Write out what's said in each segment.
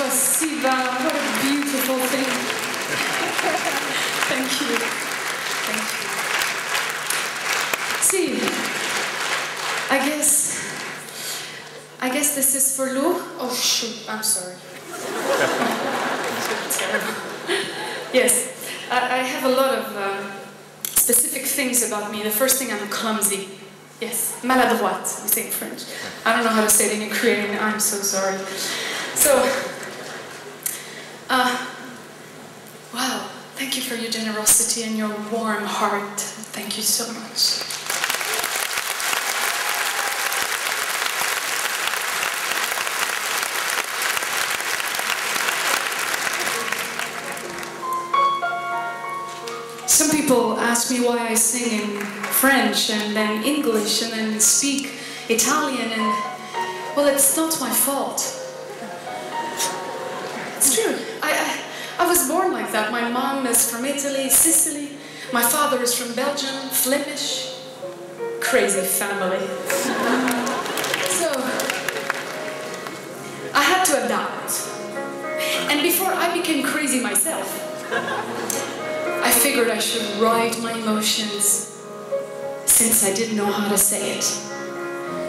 Spasiba. What a beautiful thing. Thank you. Thank you. See, I guess, I guess this is for Lou. Oh shoot, I'm sorry. yes, I, I, have a lot of um, specific things about me. The first thing, I'm clumsy. Yes, maladroite, we say in French. I don't know how to say it in Ukrainian, I'm so sorry. So, uh, wow, thank you for your generosity and your warm heart. Thank you so much. Some people ask me why I sing in French and then English and then speak Italian and well it's not my fault. Was born like that. My mom is from Italy, Sicily. My father is from Belgium, Flemish. Crazy family. so I had to adapt. And before I became crazy myself, I figured I should write my emotions since I didn't know how to say it.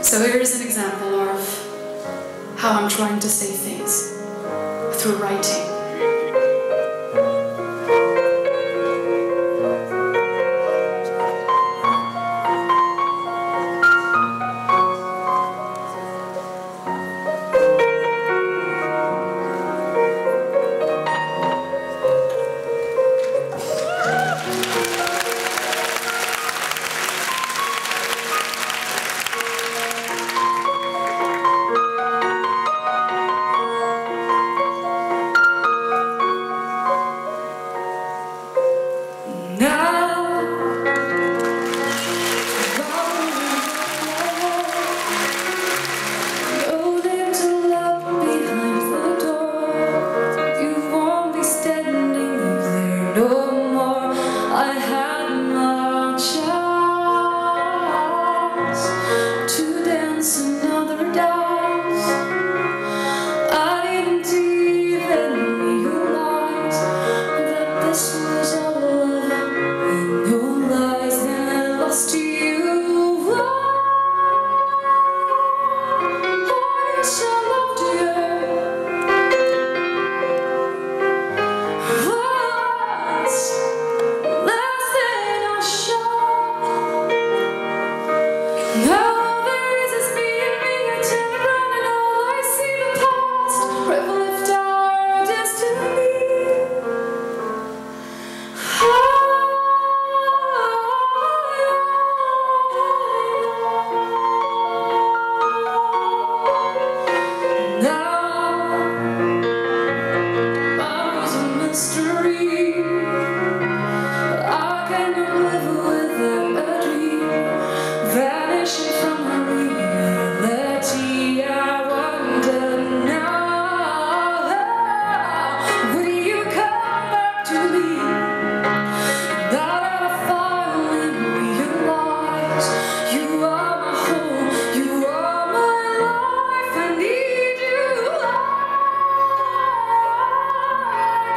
So here's an example of how I'm trying to say things through writing.